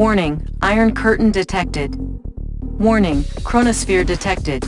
Warning, Iron Curtain detected. Warning, Chronosphere detected.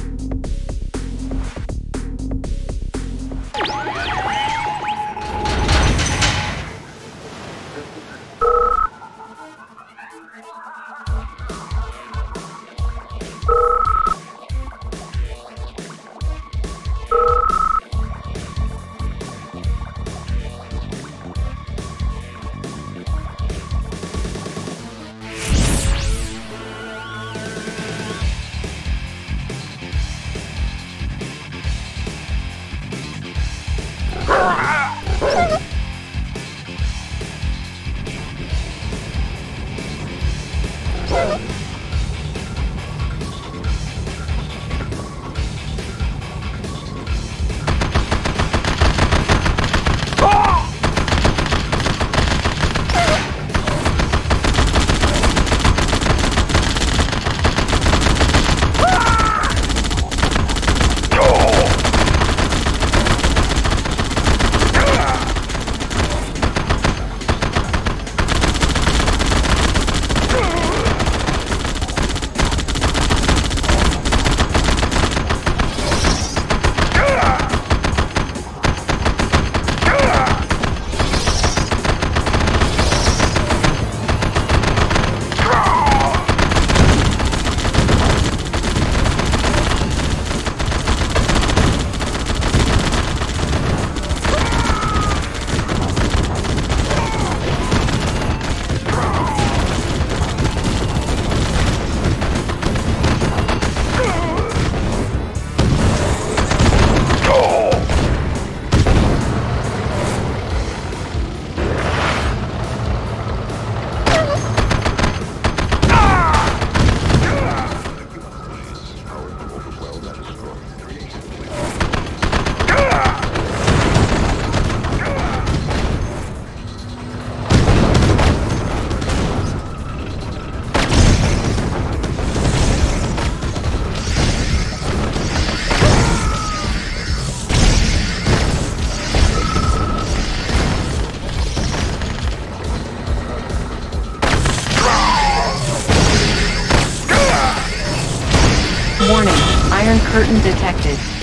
Curtain detected.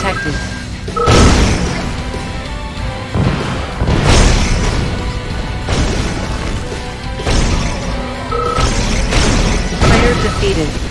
Detected. Player defeated.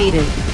Defeated.